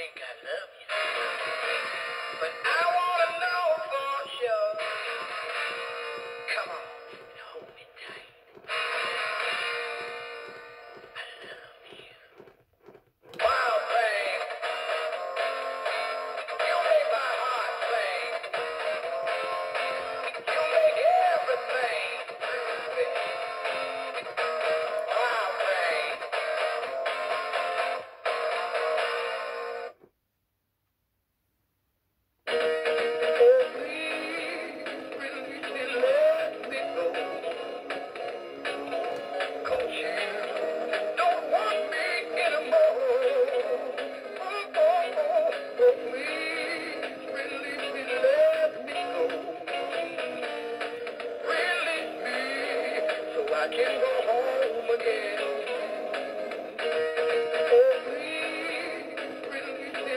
think I love you. But I I can go home again. Oh,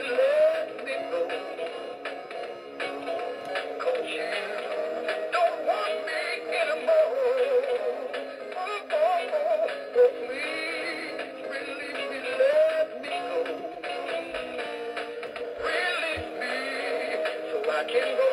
let me go. don't want me anymore. Oh, oh, oh, oh, let me go. Release me so I can go